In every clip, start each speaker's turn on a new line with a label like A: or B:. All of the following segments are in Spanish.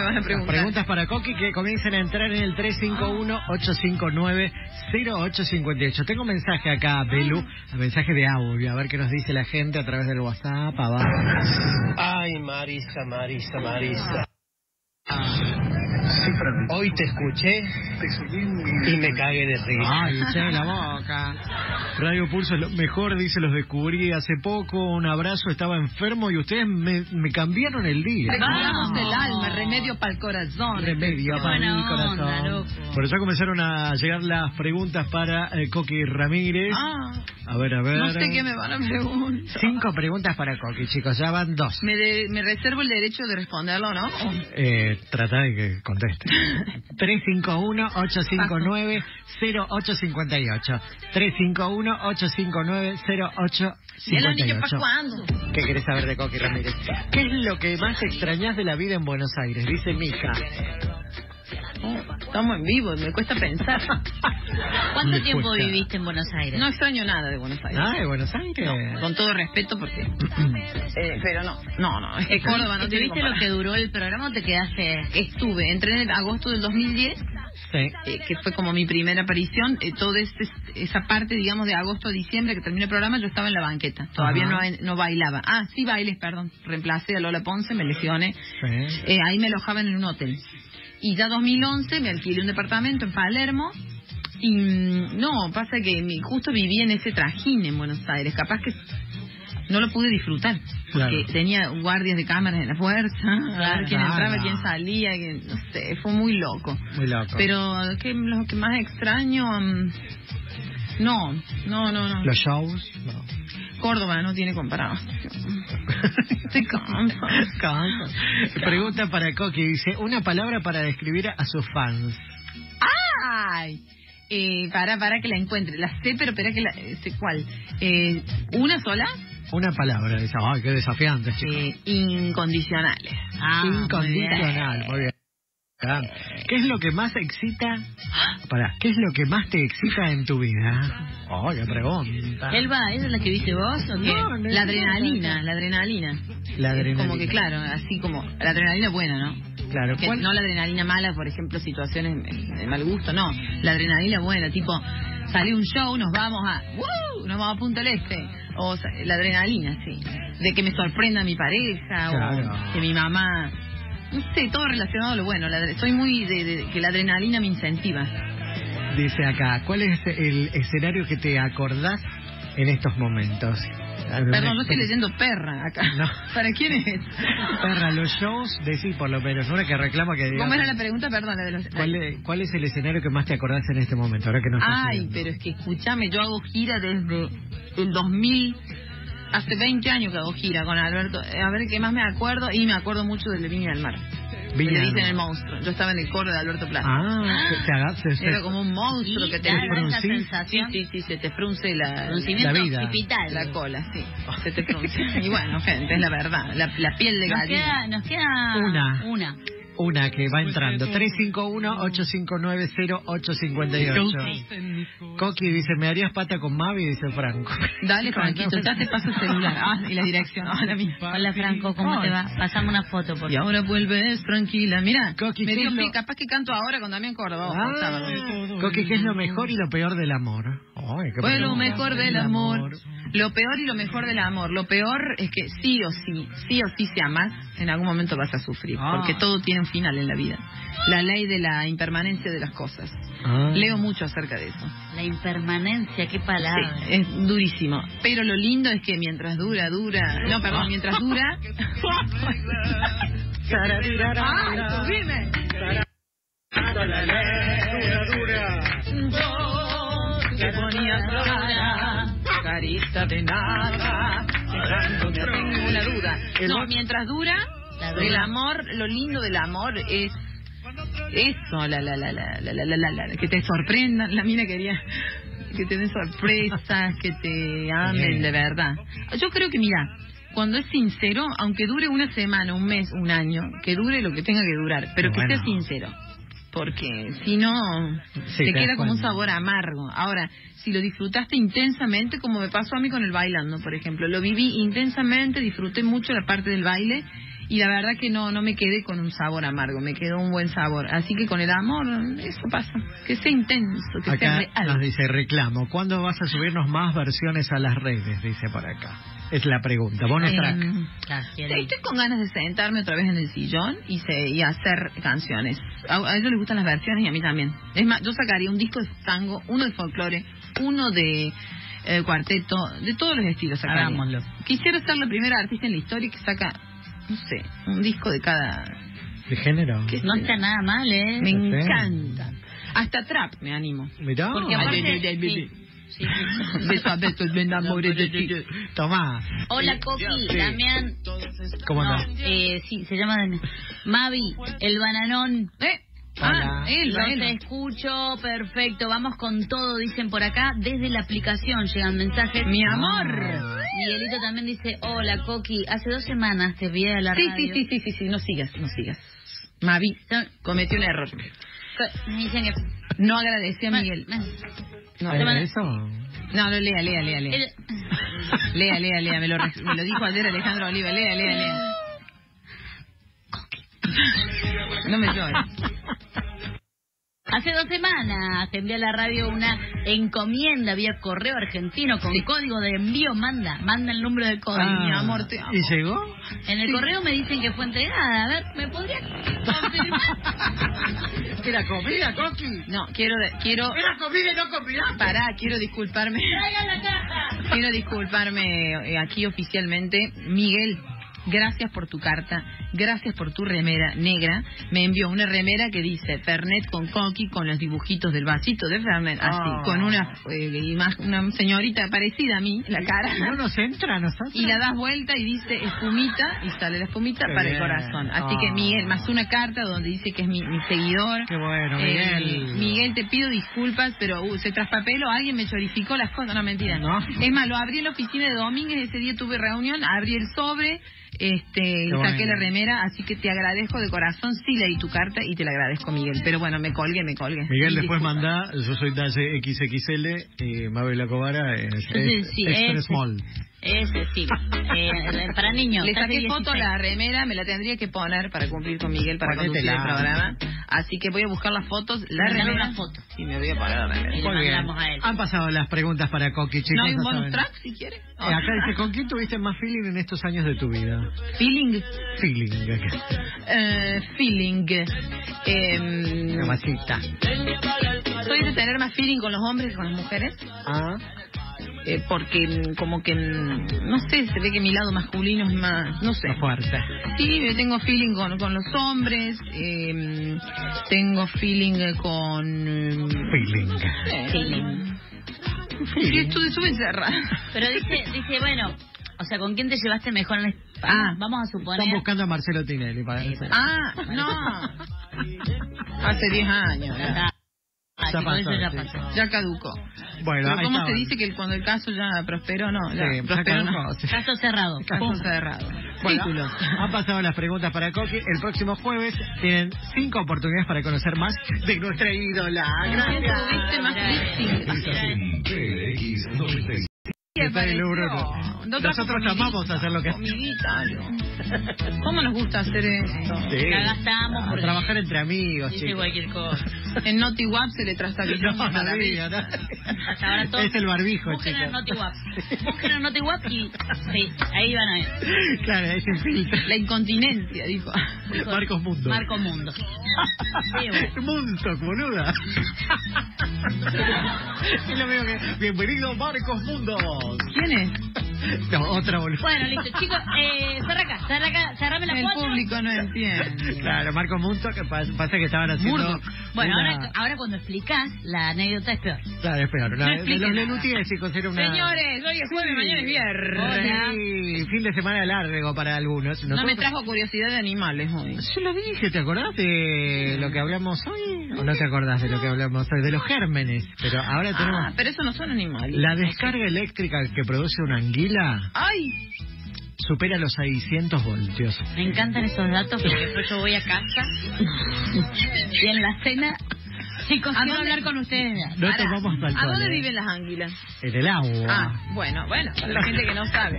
A: me van a preguntar.
B: Preguntas para Coqui que comiencen a entrar en el 351-859-0858. Tengo un mensaje acá, Belu, un mensaje de audio, a ver qué nos dice la gente a través del WhatsApp. abajo.
C: Ay, Marisa, Marisa, Marisa. Hoy te escuché y me cagué de risa.
B: Ay, eché la boca. Radio Pulso es lo mejor, dice, los descubrí hace poco. Un abrazo, estaba enfermo y ustedes me, me cambiaron el día.
A: Recordamos del alma, remedio para el corazón.
B: Remedio para
D: onda,
B: corazón. Pero ya comenzaron a llegar las preguntas para eh, Coqui Ramírez.
A: Ah,
B: A ver, a ver.
A: no sé qué me van a preguntar.
B: Cinco preguntas para Coqui, chicos, ya van dos.
A: Me, de- me reservo el derecho de responderlo, ¿no?
B: Eh, trata de que conteste. 351-859-0858. 351-859-0858.
A: ¿Y el anillo para cuándo?
B: ¿Qué querés saber de Coqui Ramírez? ¿Qué es lo que más extrañas de la vida en Buenos Aires? Dice Mika.
A: Oh, estamos en vivo, me cuesta pensar.
D: ¿Cuánto
B: Me
D: tiempo
B: cuesta.
D: viviste en Buenos Aires?
A: No extraño nada de Buenos Aires.
B: Ah, de Buenos Aires.
A: No, con todo respeto, porque. eh, pero no, no, no. Es que Córdoba no tiene
D: ¿Tuviste lo que duró el programa o te quedaste...?
A: Estuve, entré en agosto del 2010,
B: Sí.
A: eh, que fue como mi primera aparición. Eh, toda ese- esa parte, digamos, de agosto a diciembre que terminó el programa, yo estaba en la banqueta. Todavía
B: Ajá.
A: no, no bailaba. Ah, sí, bailes, perdón. Reemplacé a Lola Ponce, me lesioné.
B: Sí.
A: Eh, ahí me alojaban en un hotel. Y ya 2011 me alquilé un departamento en Palermo. Y mm, no, pasa que mi- justo viví en ese trajín en Buenos Aires. Capaz que no lo pude disfrutar. Porque
B: Claro.
A: tenía guardias de cámaras en la fuerza. a ver quién entraba, quién salía. quién- no sé, fue muy loco.
B: Muy loco.
A: Pero ¿qué, lo que más extraño... mm, no, no, no, no.
B: ¿Los shows? No.
A: Córdoba no tiene comparación.
B: Cansa. Pregunta para Coqui, dice, una palabra para describir a sus fans.
A: ¡Ay! Eh, para, para que la encuentre. La sé, pero espera que la... eh, sé ¿Cuál? Eh, ¿Una sola?
B: Una palabra, dice, ay, qué desafiante.
A: Eh, incondicionales.
D: Ah, muy
B: Incondicional,
D: bien.
B: muy bien. Ah, ¿Qué es lo que más excita? Para, ¿qué es lo que más te excita en tu vida? Oh, qué pregunta.
D: Elba, ¿esa es la que viste vos o qué?
B: No, no,
A: La adrenalina,
B: no.
A: la adrenalina.
B: La
A: Es
B: adrenalina.
A: Como que claro, así como... La adrenalina buena, ¿no?
B: Claro,
A: Que no la adrenalina mala, por ejemplo, situaciones de mal gusto, no. La adrenalina buena, tipo, salió un show, nos vamos a... ¡Woo! Nos vamos a Punta del Este. O sea, la adrenalina, sí. De que me sorprenda mi pareja,
B: Claro.
A: o que mi mamá... No sé, todo relacionado a lo bueno. La soy muy de, de- que la adrenalina me incentiva.
B: Dice acá, ¿cuál es el escenario que te acordás en estos momentos?
A: Perdón, yo estoy leyendo perra acá.
B: No.
A: ¿Para quién es?
B: Perra, los shows, decí por lo menos, una que reclama que.
A: ¿Cómo era la pregunta? Perdón, la de los...
B: ¿Cuál es, cuál es el escenario que más te acordás en este momento? Ahora que no
A: Ay, pero es que escúchame, yo hago gira desde el 2000, hace 20 años que hago gira con Alberto. A ver qué más me acuerdo, y me acuerdo mucho de Viña del Mar. Le
B: del
A: dicen el monstruo. Yo estaba en el coro de Alberto Plaza.
B: Ah, te hagas... se-
A: Era como un monstruo
D: Y
A: que te
D: te da esa
B: fruncís.
A: Sí,
D: sensación.
A: sí, sí, se te frunce la,
B: La vida.
A: la cola, sí. Se te frunce. Y bueno, gente, es la verdad. La, la piel de
D: Nos
A: gallina.
D: queda, nos queda
B: Una.
D: Una.
B: Una que va entrando. 351-859-0858. Coqui dice, ¿me harías pata con Mavi? Dice Franco.
A: Dale, Franquito, ya te paso el celular. Ah, y la dirección. La mía.
D: Hola Franco, ¿cómo te va? Pasame una foto, por
A: Y
D: favor.
A: ahora vuelves tranquila. Mira,
B: Coqui,
A: me
B: ¿qué
A: dio
B: lo-
A: capaz que canto ahora con Damián Córdoba.
B: Ah, Coqui, ¿qué es lo mejor y lo peor del amor? Ay, qué
A: Fue lo mejor del amor. Lo peor y lo mejor del amor. Lo peor es que sí o sí, sí o sí si amas, en algún momento vas a sufrir.
B: Ah.
A: Porque todo tiene un final en la vida. La ley de la impermanencia de las cosas.
B: Ah.
A: Leo mucho acerca de eso.
D: La impermanencia, qué palabra.
A: Sí, es durísimo. Pero lo lindo es que mientras dura, dura. No, perdón, mientras dura. ¡Ay, subime! Carita de nada, dejándome tengo una duda. No, mientras dura, el amor, lo lindo del amor es eso, la la la la la la la, la, la, que te sorprendan, la mina quería que te den sorpresas, que te amen de verdad. Yo creo que mira, cuando es sincero, aunque dure una semana, un mes, un año, que dure lo que tenga que durar, pero que
B: Bueno.
A: sea sincero. Porque si no,
B: Sí,
A: te queda como un sabor amargo. Ahora, si lo disfrutaste intensamente, como me pasó a mí con el bailando, por ejemplo, lo viví intensamente, disfruté mucho la parte del baile y la verdad que no no me quedé con un sabor amargo, me quedó un buen sabor. Así que con el amor, eso pasa. Que sea intenso, que sea
B: Acá
A: real.
B: nos dice reclamo. ¿Cuándo vas a subirnos más versiones a las redes? Dice por acá. Es la pregunta. Bonus track.
A: Estoy con ganas de sentarme otra vez en el sillón y, se, y hacer canciones. A, a ellos les gustan las versiones y a mí también. Es más, yo sacaría un disco de tango, uno de folclore, uno de eh, cuarteto, de todos los estilos sacaría.
D: Hagámoslo.
A: Quisiera ser la primera artista en la historia que saca, no sé, un disco de cada...
B: ¿De género?
A: ¿Qué
D: No está nada mal, ¿eh?
A: Me encanta. Hasta trap me animo.
B: Mirá.
D: Porque
A: Ay,
D: aparte... sí. Sí, sí.
A: Beso a besos me enamoré de ti.
B: Tomá.
D: Hola, Coqui,
B: Sí.
D: Damián.
B: ¿Cómo
D: no,
B: andás?
D: eh, sí, se llama Damián. Mavi, el bananón.
A: ¿Eh?
B: Hola.
A: Ah, él, él.
D: escucho, perfecto. Vamos con todo, dicen por acá. Desde la aplicación llegan mensajes.
A: Mi amor.
B: Ah.
D: Miguelito también dice, hola, Coqui. Hace dos semanas te vi a la
A: Sí,
D: radio.
A: sí, sí, sí, sí, sí, no sigas, no sigas. Mavi, cometió un error.
D: Me dicen que...
A: No agradecí a Miguel. No,
B: ¿Era
A: no,
B: eso?
A: no, lea, lea, lea, lea.
D: El-
A: Lea, lea, lea, me lo, re- me lo dijo ayer Alejandro Oliva, lea, lea, lea. No me llores.
D: Hace dos semanas envié a la radio una encomienda vía correo argentino con código de envío. Manda, manda el número de código.
A: mi amor, te amo.
B: Ah. ¿Y llegó?
D: En el correo me dicen que fue entregada. A ver, ¿me podría confirmar?
B: ¿Era comida, Coqui?
A: No, quiero, quiero,
B: ¿Era comida y no comida?
A: pará, quiero disculparme.
D: ¡Traigan la caja!
A: Quiero disculparme eh, aquí oficialmente. Miguel, gracias por tu carta, gracias por tu remera negra. Me envió una remera que dice Fernet con coqui con los dibujitos del vasito de Fernet, así,
B: Ah.
A: con una, eh, una señorita parecida a mí, la cara.
B: ¿No nos entra nosotros?
A: Y la das vuelta y dice espumita y sale la espumita
B: Qué
A: para el corazón. Así
B: Ah.
A: que Miguel, más una carta donde dice que es mi, mi seguidor.
B: Qué bueno,
A: Eh,
B: Miguel.
A: Miguel, te pido disculpas, pero uh, se traspapeló, alguien me chorificó las cosas, no mentira.
B: No.
A: Es más, lo abrí en la oficina de Domínguez, ese día tuve reunión, abrí el sobre, este, y
B: Qué
A: saqué
B: bueno.
A: la remera, así que te agradezco de corazón, sí leí tu carta y te la agradezco, Miguel. Pero bueno, me colgué, me colgué.
B: Miguel, después manda, yo soy talle XXL, y Mabel La Cobara es, es
D: Sí, sí,
B: extra
D: ese.
B: small.
D: Ese sí. Eh, para niños.
A: Le saqué foto a
D: 16.
A: la remera, me la tendría que poner para cumplir con Miguel para conducir el
B: Ponétela.
A: programa. Así que voy a buscar las fotos, la
D: Mandale
A: remera.
D: una foto.
A: Sí, me voy a poner la remera.
D: Y le
B: Muy bien.
D: mandamos a él.
B: Han pasado las preguntas para Coqui, chicos.
A: ¿No hay un bonus
B: saben.
A: track si quiere?
B: Eh, acá dice, ¿con quién tuviste más feeling en estos años de tu vida?
A: Feeling.
B: Feeling. acá.
A: Eh, feeling.
B: Mamacita.
A: soy de tener más feeling con los hombres que con las mujeres.
B: Ah.
A: Eh, porque mm, como que, no sé, se ve que mi lado masculino es más, no sé.
B: Más fuerte.
A: Sí, yo tengo feeling con, con los hombres, eh, tengo feeling con...
B: Feeling.
A: eh,
D: Feeling.
A: Sí, estuve, estuve encerrada.
D: Pero dice, dice, bueno, o sea, ¿con quién te llevaste mejor en el...
A: Ah.
D: vamos a suponer...
B: Están buscando a Marcelo Tinelli para
D: Sí,
B: eso.
A: Ah, no. Hace 10 años.
D: Ya. Ah,
B: Ya pasó,
D: ya
B: sí.
D: pasó.
A: Ya caducó.
B: Bueno,
A: Pero ¿cómo se dice que el- cuando el caso ya prosperó? No, ya
B: Sí, ya
A: prosperó no.
B: caducó, sí.
D: Caso cerrado.
A: Caso
D: Pum.
A: cerrado.
B: Bueno,
A: Títulos.
B: han pasado las preguntas para Coqui. El próximo jueves tienen cinco oportunidades para conocer más de nuestra ídola. Gracias.
A: Tuviste más lifting.
E: PX 96.
B: Está el Bruno.
A: De otra
B: Nosotros amamos hacer lo que
A: algo. ¿Cómo nos gusta hacer esto?
B: Sí.
D: La gastamos porque-
B: trabajar entre amigos,
D: Dice
B: chicos.
D: cualquier cosa.
A: En Naughty Wap se le trastabilló
B: No, no, no. Es el barbijo,
D: Busquen
B: chicos.
D: en NotiWap. Busquen en NotiWap y sí, ahí van a ver.
B: Claro, es filtro.
A: La incontinencia, dijo.
B: Marcos Mundo.
D: Marco Mundo.
B: Mundo, boluda. es lo mismo que. Bienvenido, Marcos Mundos.
A: ¿Quién es?
B: No, otra boluda.
D: Bueno, listo. Chicos, eh, cerra acá, cerra acá, cerrame la
A: El
D: cuatro.
A: público no entiende.
B: Claro, Marcos Mundo, que pas- pasa que estaban haciendo.
A: Murdoch.
D: Bueno,
B: una-
D: ahora, ahora cuando explicás, la anécdota es peor.
B: Claro, es peor. Una,
D: No
B: de los. Lelutíes sí considera una.
A: Señores, hoy es jueves, mañana es viernes.
B: Sí, fin de semana largo para algunos.
A: No me
B: Nosotros-
A: trajo curiosidad de animales hoy.
B: Yo lo dije, ¿te acordás de lo que hablamos hoy? ¿O no te acordás de lo que hablamos hoy? De los gérmenes. Pero ahora tenemos.
A: Ah, pero eso no son animales.
B: La descarga eléctrica que produce una anguila
A: Ay,
B: supera los 600 voltios.
D: Me encantan esos datos porque después yo voy a casa y en la cena, chicos,
A: ¿A
D: quiero
A: dónde?
D: hablar con ustedes.
B: No
A: pará.
B: tomamos alcohol.
A: ¿A dónde viven las anguilas?
B: En el agua.
A: Ah, bueno, bueno, para la gente que no sabe.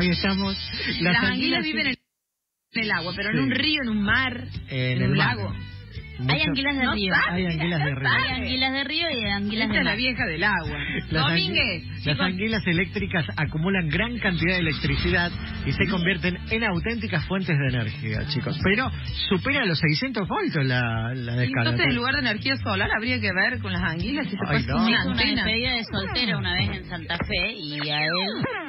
B: Hoy estamos.
A: Las, anguilas viven en en el agua, pero
B: Sí.
A: en un río, en un mar,
B: En
A: en,
B: el
A: un
B: mar.
A: lago.
D: Hay anguilas de
A: No
D: río.
A: sabe.
B: Hay anguilas de río.
D: Hay anguilas de río y anguilas
A: Esta
D: de
A: es la vieja del agua.
B: Las,
A: Domínguez.
B: las anguilas eléctricas acumulan gran cantidad de electricidad y se convierten en auténticas fuentes de energía, chicos. Pero supera los 600 volts la, la
A: Y
B: descarga.
A: entonces, en lugar de energía solar, habría que ver con las anguilas si se
B: Ay,
A: puede
B: no.
A: una
D: una despedida de soltera una vez en Santa Fe y a él,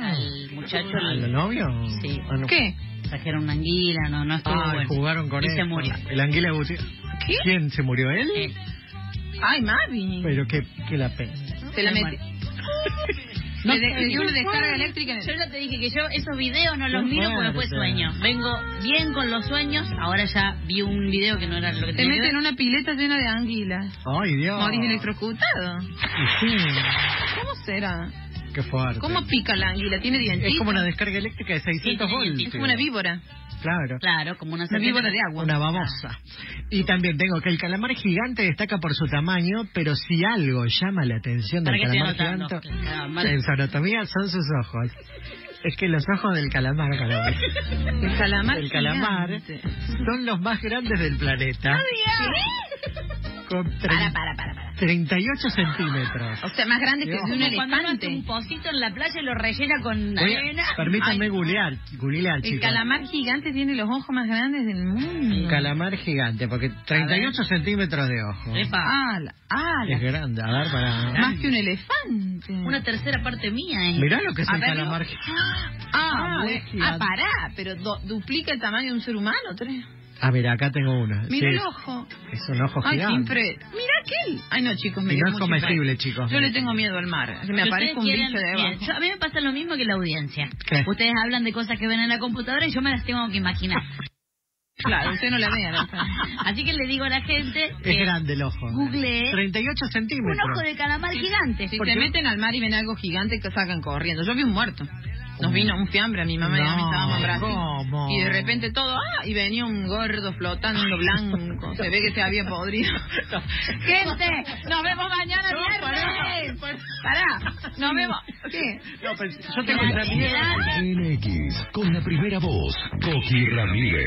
D: al muchacho,
B: ¿Al novio?
D: Sí.
B: Ah, no.
A: ¿Qué?
D: trajeron una anguila, no, no estuvo
B: Ah,
D: bueno.
B: jugaron con
D: y
B: él.
D: se murió.
B: El anguila Guti-
A: ¿Qué?
B: ¿Quién se murió? ¿Él?
A: Ay, Mavi.
B: Pero qué, qué la pena.
A: Se la mete.
D: No,
A: le, de- le dio una
D: no
A: descarga
D: fue.
A: eléctrica en
D: Yo
A: el...
D: ya te dije que yo esos videos no los
B: Qué
D: miro porque después sueño. Vengo bien con los sueños, ahora ya vi un video que no era lo que
A: Te
D: tenía que
A: mete en una pileta llena de anguilas.
B: Ay, Dios.
A: Morís electrocutado.
B: Sí,
A: ¿Cómo será?
B: Qué fuerte.
A: ¿Cómo pica la anguila? ¿Tiene dientitos?
B: Es como una descarga eléctrica de 600
D: Sí, tiene
B: volts.
D: dientitos.
A: Es como una víbora.
B: Claro.
D: Claro, como una
A: Una víbora de agua.
B: Una babosa. Y también tengo que el calamar gigante destaca por su tamaño, pero si algo llama la atención
D: ¿Para
B: del calamar gigante,
D: Calamar.
B: en su anatomía son sus ojos. Es que los ojos del calamar, calamar,
A: El calamar.
B: el calamar
A: gigante.
B: son los más grandes del planeta. Con
A: Para, para, para, para.
B: 38 centímetros.
A: O sea, más grande que de un elefante.
D: un pocito en la playa y lo rellena con arena.
B: permítanme googlear, googlear,
A: El
B: chicos.
A: calamar gigante tiene los ojos más grandes del mundo.
B: Un calamar gigante, porque 38 centímetros de ojo.
D: Epa,
A: ¡Ala! ¡Ala!
B: Es grande, a ver, para...
A: Más que un elefante.
D: una tercera parte mía es.
B: Mirá lo que es
A: A
B: el
A: verlo.
B: calamar
A: Ah,
B: Ah,
A: bueno.
B: es
A: ah,
B: gigante.
A: pará, pero do- duplica el tamaño de un ser humano, tres.
B: Ah, mira, acá tengo uno.
A: Mira
B: Sí,
A: el ojo.
B: Es un ojo
A: Ay,
B: gigante.
A: siempre. Mira aquel. Ay, no, chicos, me
B: Y no es
A: mucho
B: comestible, chicos.
A: Yo le tengo miedo al mar. Que me aparezca un bicho de abajo.
D: a mí me pasa lo mismo que la audiencia.
B: ¿Qué?
D: Ustedes hablan de cosas que ven en la computadora y yo me las tengo que imaginar.
A: Claro, usted no la ve, Aranza.
D: Así que le digo a la gente
B: Es grande el ojo.
D: Googleé
B: 38
D: un
B: centímetros.
D: ojo de calamar gigante.
A: Si
B: ¿Por
A: se meten al mar y ven algo gigante, que sacan corriendo. Yo vi un muerto. Nos vino un fiambre a mi mamá y a mí estábamos en Brasil.
B: ¿cómo?
A: Y de repente todo, ah, y venía un gordo flotando blanco. Se ve que se había podrido. Gente, nos vemos mañana
B: No,
A: viernes.
B: pará,
A: Pará, nos vemos. ¿Qué?
B: No, pero yo tengo.
D: Edad-
E: NX con la primera voz, Coqui Ramírez.